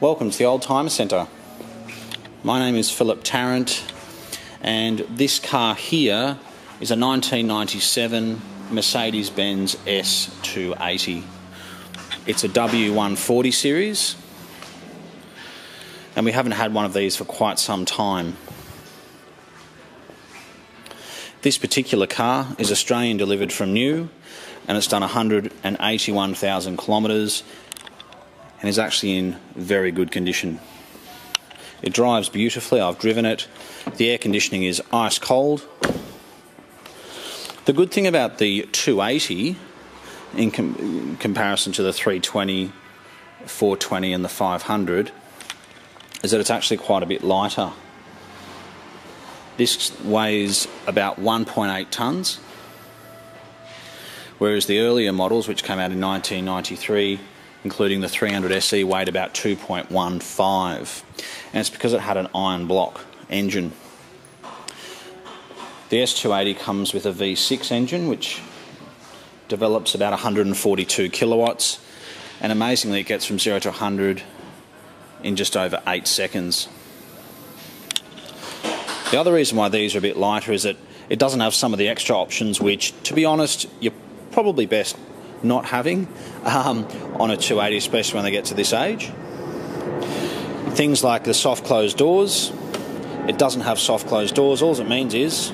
Welcome to the Oldtimer Centre. My name is Philip Tarrant, and this car here is a 1997 Mercedes Benz S280. It's a W140 series, and we haven't had one of these for quite some time. This particular car is Australian delivered from new, and it's done 181,000 kilometres and is actually in very good condition. It drives beautifully, I've driven it. The air conditioning is ice cold. The good thing about the 280 in com comparison to the 320, 420 and the 500 is that it's actually quite a bit lighter. This weighs about 1.8 tonnes, whereas the earlier models, which came out in 1993, including the 300 SE, weighed about 2.15. And it's because it had an iron block engine. The S280 comes with a V6 engine, which develops about 142 kilowatts, and amazingly, it gets from 0 to 100 in just over 8 seconds. The other reason why these are a bit lighter is that it doesn't have some of the extra options, which, to be honest, you're probably best not having um, on a 280, especially when they get to this age. Things like the soft closed doors. It doesn't have soft closed doors. All it means is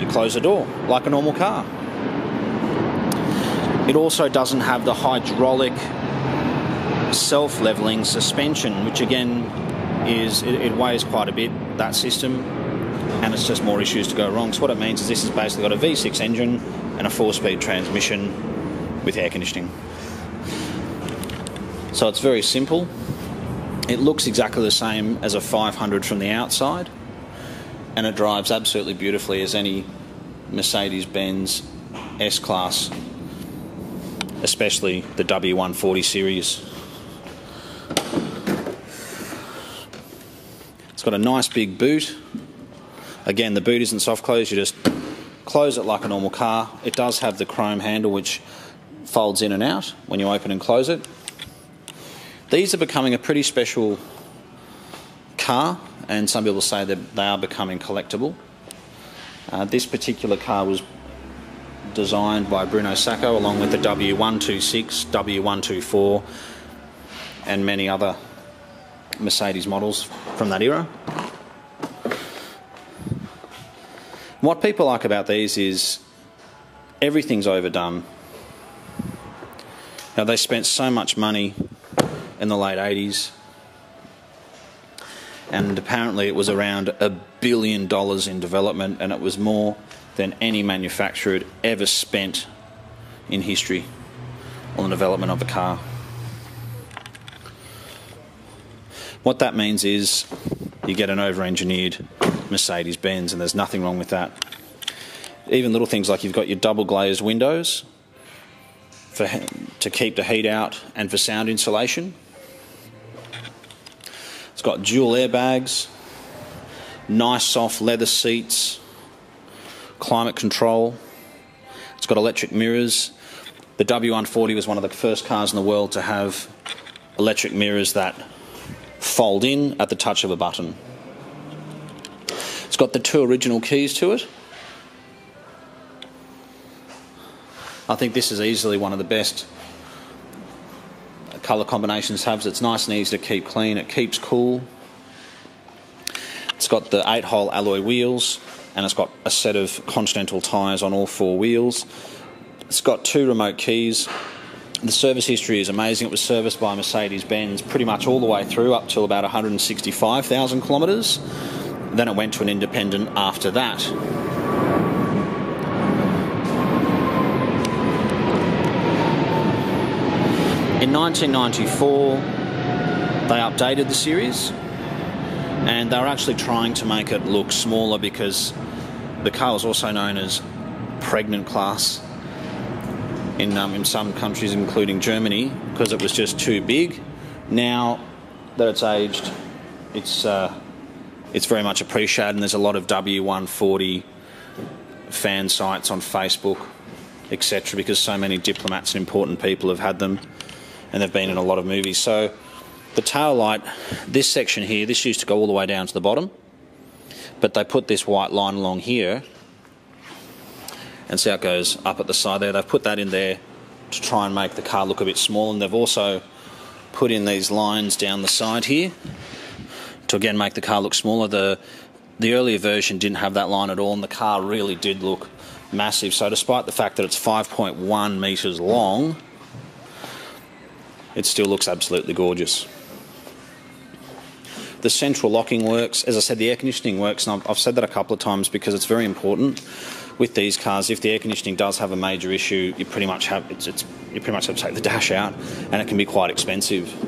you close the door like a normal car. It also doesn't have the hydraulic self leveling suspension, which again is it, it weighs quite a bit, that system, and it's just more issues to go wrong. So, what it means is this has basically got a V6 engine and a four speed transmission with air conditioning. So it's very simple. It looks exactly the same as a 500 from the outside, and it drives absolutely beautifully as any Mercedes Benz S Class, especially the W140 series. It's got a nice big boot. Again, the boot isn't soft closed, you just close it like a normal car. It does have the chrome handle which folds in and out when you open and close it. These are becoming a pretty special car, and some people say that they are becoming collectible. Uh, this particular car was designed by Bruno Sacco along with the W126, W124, and many other Mercedes models from that era. What people like about these is everything's overdone. Now, they spent so much money in the late 80s, and apparently it was around a billion dollars in development, and it was more than any manufacturer had ever spent in history on the development of a car. What that means is you get an over engineered Mercedes Benz, and there's nothing wrong with that. Even little things like you've got your double glazed windows for, to keep the heat out and for sound insulation. It's got dual airbags, nice soft leather seats, climate control. It's got electric mirrors. The W140 was one of the first cars in the world to have electric mirrors that fold in at the touch of a button got the two original keys to it. I think this is easily one of the best colour combinations hubs. It's nice and easy to keep clean. It keeps cool. It's got the eight hole alloy wheels and it's got a set of Continental tyres on all four wheels. It's got two remote keys. The service history is amazing. It was serviced by Mercedes Benz pretty much all the way through up till about 165,000 kilometres. Then it went to an independent after that. In 1994, they updated the series and they were actually trying to make it look smaller because the car was also known as pregnant class in, um, in some countries, including Germany, because it was just too big. Now that it's aged, it's uh, it's very much appreciated, and there's a lot of W140 fan sites on Facebook, etc., because so many diplomats and important people have had them, and they've been in a lot of movies. So The tail light, this section here, this used to go all the way down to the bottom, but they put this white line along here, and see how it goes up at the side there. They've put that in there to try and make the car look a bit small, and they've also put in these lines down the side here to again make the car look smaller. The the earlier version didn't have that line at all, and the car really did look massive. So, despite the fact that it's 5.1 metres long, it still looks absolutely gorgeous. The central locking works. As I said, the air conditioning works, and I've, I've said that a couple of times because it's very important with these cars. If the air conditioning does have a major issue, you pretty much have it's, it's, you pretty much have to take the dash out, and it can be quite expensive.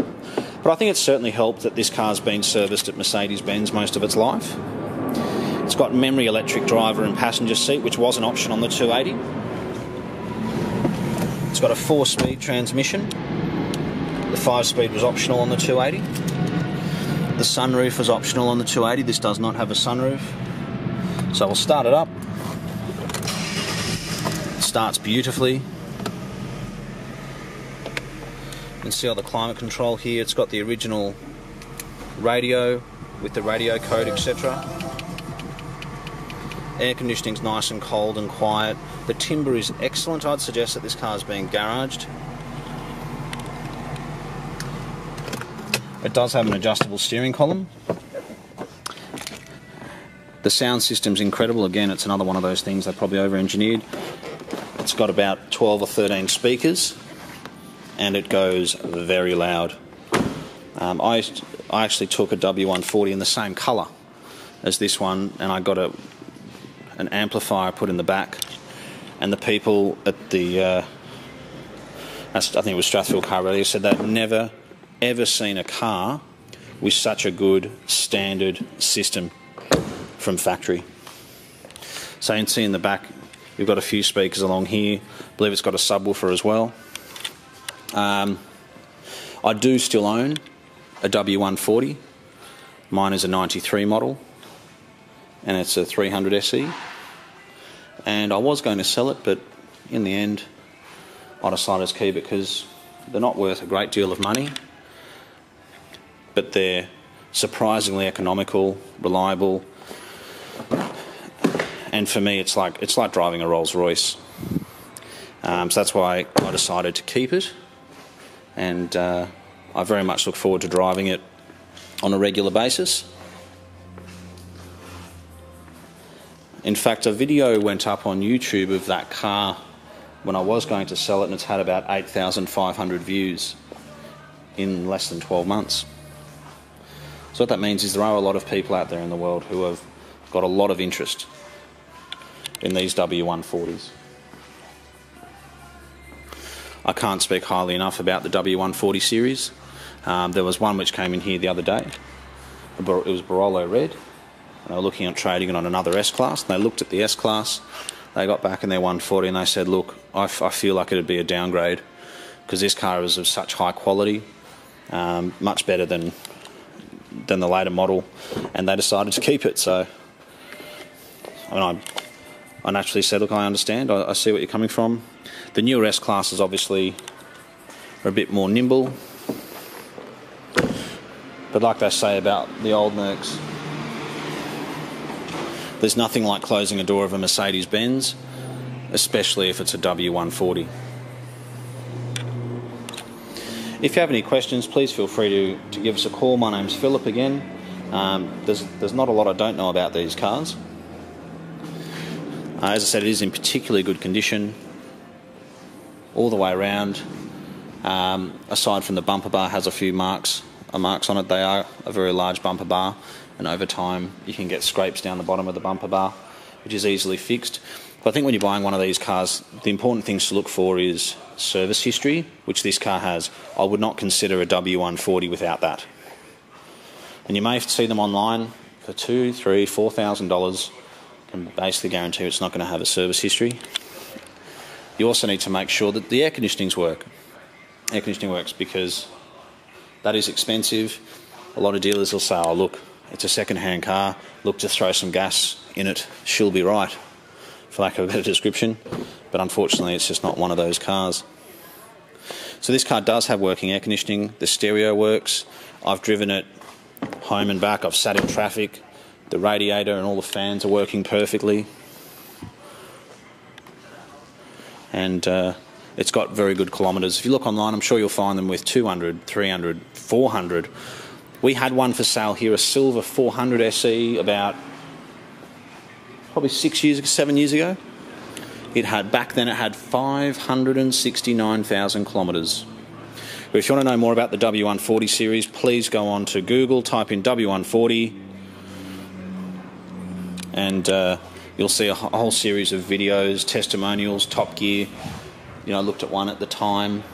But I think it's certainly helped that this car's been serviced at Mercedes Benz most of its life. It's got memory electric driver and passenger seat, which was an option on the 280. It's got a four speed transmission. The five speed was optional on the 280. The sunroof was optional on the 280. This does not have a sunroof. So we'll start it up. It starts beautifully. You can see all the climate control here. It's got the original radio with the radio code, etc. Air conditioning's nice and cold and quiet. The timber is excellent. I'd suggest that this car is being garaged. It does have an adjustable steering column. The sound system's incredible. Again, it's another one of those things they probably over engineered. It's got about 12 or 13 speakers and it goes very loud. Um, I, I actually took a W140 in the same colour as this one and I got a, an amplifier put in the back and the people at the uh, I think it was Strathfield Car Radio said they'd never ever seen a car with such a good standard system from factory. So you can see in the back you've got a few speakers along here. I believe it's got a subwoofer as well. Um, I do still own a W140. Mine is a 93 model and it's a 300 SE. And I was going to sell it, but in the end, I decided to keep it because they're not worth a great deal of money, but they're surprisingly economical, reliable, and for me, it's like it's like driving a Rolls Royce. Um, so that's why I decided to keep it and uh, I very much look forward to driving it on a regular basis. In fact, a video went up on YouTube of that car when I was going to sell it, and it's had about 8,500 views in less than 12 months. So, what that means is there are a lot of people out there in the world who have got a lot of interest in these W140s. I can't speak highly enough about the W140 series. Um, there was one which came in here the other day. It was Barolo Red. They were looking at trading it on another S class. And they looked at the S class. They got back in their 140 and they said, "Look, I, feel like it'd be a downgrade because this car is of such high quality, um, much better than than the later model." And they decided to keep it. So, I mean, I, I naturally said, "Look, I understand. I, I see what you're coming from." The newer S classes obviously are a bit more nimble. But like they say about the old Mercs, there's nothing like closing a door of a Mercedes Benz, especially if it's a W140. If you have any questions, please feel free to, to give us a call. My name's Philip again. Um, there's, there's not a lot I don't know about these cars. Uh, as I said, it is in particularly good condition all the way around. Um, aside from the bumper bar has a few marks, uh, marks on it. They are a very large bumper bar, and over time you can get scrapes down the bottom of the bumper bar, which is easily fixed. But I think when you're buying one of these cars, the important things to look for is service history, which this car has. I would not consider a W140 without that. And you may see them online for two, three, four thousand dollars. Can basically guarantee it's not going to have a service history you also need to make sure that the air conditionings work. Air conditioning works because that is expensive. A lot of dealers will say, oh, look, it's a second hand car, look, to throw some gas in it, she'll be right, for lack of a better description. But unfortunately, it's just not one of those cars. So this car does have working air conditioning. The stereo works. I've driven it home and back. I've sat in traffic. The radiator and all the fans are working perfectly. And uh, it's got very good kilometres. If you look online, I'm sure you'll find them with 200, 300, 400. We had one for sale here, a silver 400 SE, about probably six years, seven years ago. It had back then it had 569,000 kilometres. If you want to know more about the W140 series, please go on to Google, type in W140, and uh, you'll see a whole series of videos, testimonials, Top Gear. You know, I looked at one at the time.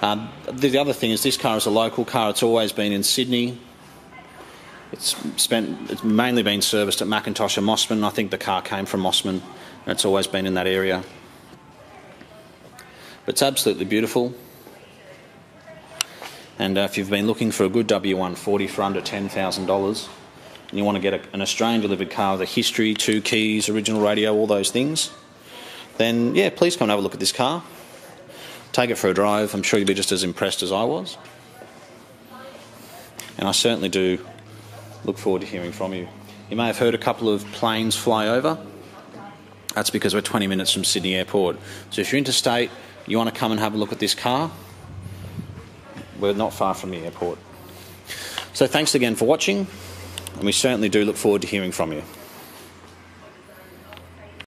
Um, the other thing is this car is a local car. It's always been in Sydney. It's spent. It's mainly been serviced at McIntosh and Mosman. I think the car came from Mosman, And it's always been in that area. But it's absolutely beautiful. And uh, if you've been looking for a good W140 for under $10,000 and you want to get a, an Australian delivered car with a history, two keys, original radio, all those things, then yeah, please come and have a look at this car. Take it for a drive. I'm sure you'll be just as impressed as I was. And I certainly do look forward to hearing from you. You may have heard a couple of planes fly over. That's because we're 20 minutes from Sydney Airport. So if you're interstate, you want to come and have a look at this car, we're not far from the airport. So thanks again for watching, and we certainly do look forward to hearing from you.